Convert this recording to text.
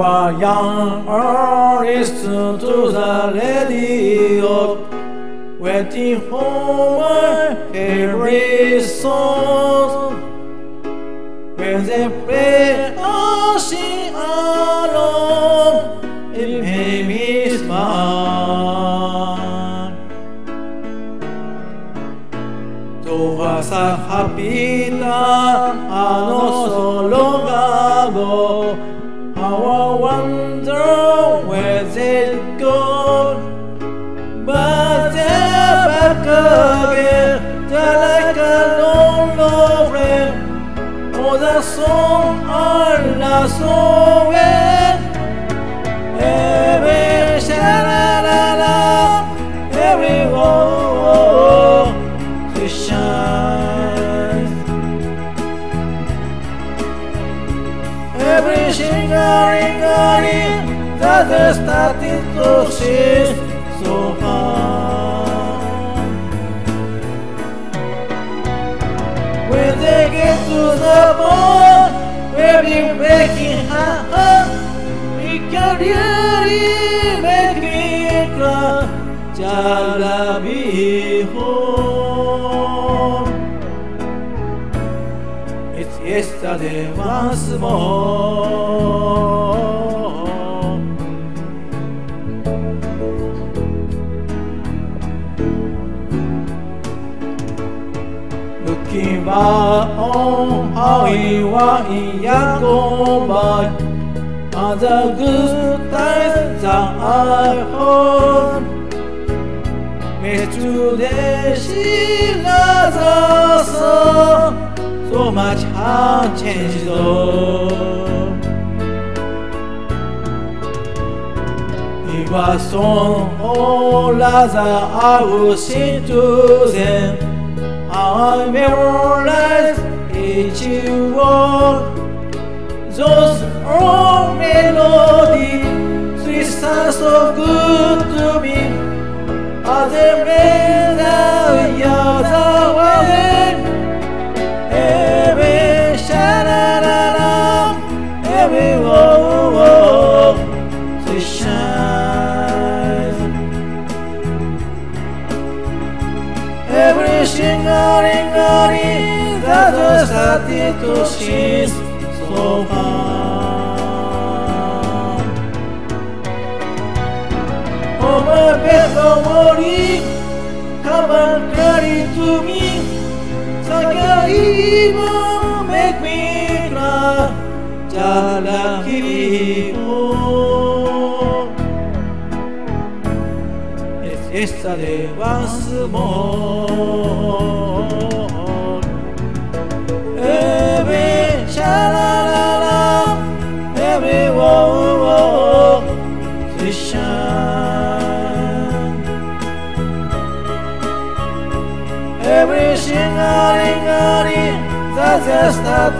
Our young are listen to the radio, waiting for favorite song. When they play or sing along, it made me smile. Esa habita a no solo gago, how la son, a la son, eh, eh, la la la, every oh, to shine. Every single ring, that the starting to see. Where we breaking heart, it can really make me cry. Jala be home. It's yesterday once more. Shima'on, Hawiwa, Yakobai, and the good times that I hold. Mitsude Shinazasa, so much has changed though. It was on all that I was into them. I memorize each word. Those old melodies, sweet sounds so good to me. Are they made out way? Every sha-la-la-la, every whoa, whoa, to shine. Every shingering that was started to sing so far. Oh my bed, don't worry, come and carry to me. Sakai will make me cry. Jala Kiriko. It's yesterday once more. every shingari gari, that's just a